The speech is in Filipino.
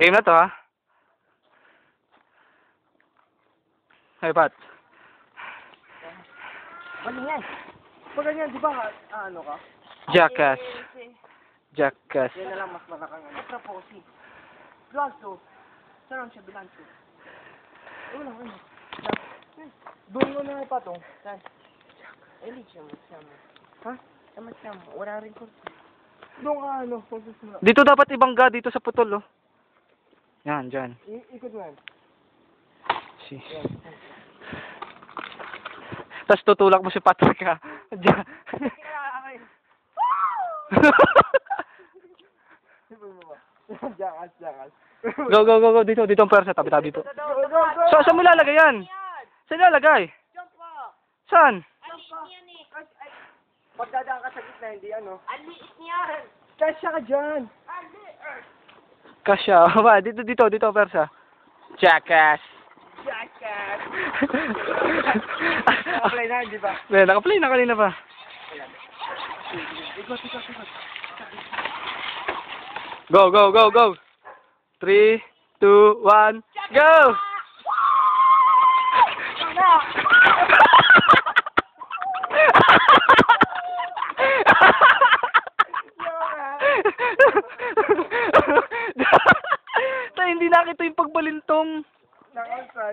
Game na to, ha? Hey, Pat. Mali yan. Pag ganyan, di ba, ah, ano ka? Jackass. Jackass. Yan na lang mas malakang ano. Proposing. Blanco. Saan siya bilanco? Wala, ano. Doon mo na pa to. Saan? Eli, siya mo, siya mo. Ha? Tama siya mo. Wala rin ko. Doon ka, ano, process mo. Dito dapat ibangga, dito sa putol, oh. Yan, dyan. I- ikot mo yan. Si. Tapos tutulak mo si Patrick, ha? Dyan. Jackass, jackass. go, go, go, go. Dito, dito ang pwersa. Tabi-tabi po. Go, go, go! So, saan mo lalagay yan? Saan lalagay? Saan? Pagdadaan ka sa gitna, hindi ano. Aliit niyan! Kasya ka dyan! Kasya. Ba, dito, dito, dito ang pwersa. Jackass. Jackass! Apply na, di ba? Well, naka-play na kanina pa. Go, go, go, go. Three, two, one, go! Tay, nakita yung pagbalintong. Nakasal.